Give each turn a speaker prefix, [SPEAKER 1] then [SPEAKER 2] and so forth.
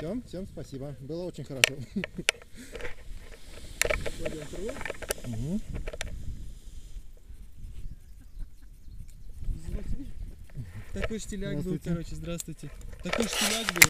[SPEAKER 1] Всем спасибо. Было очень хорошо. Мгм.
[SPEAKER 2] Такой штиляк был, короче, здравствуйте. Такой штиляк был.